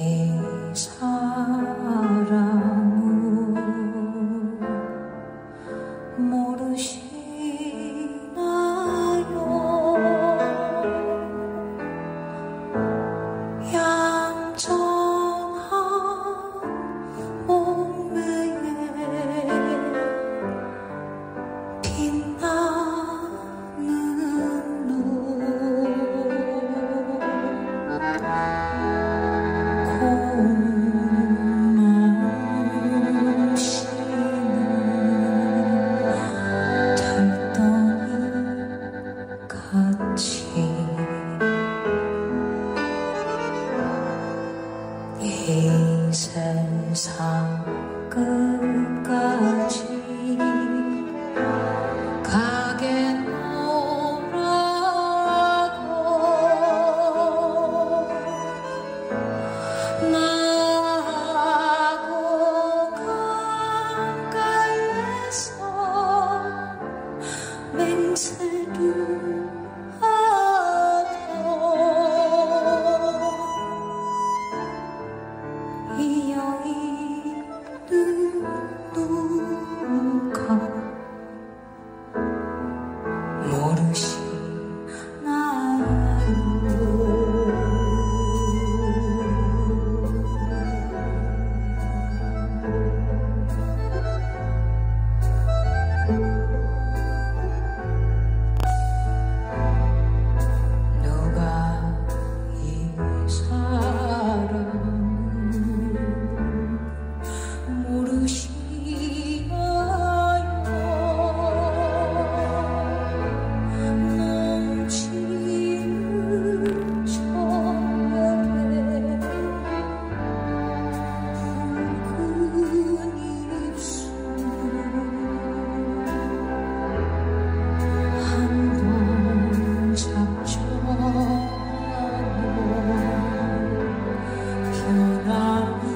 你说 turn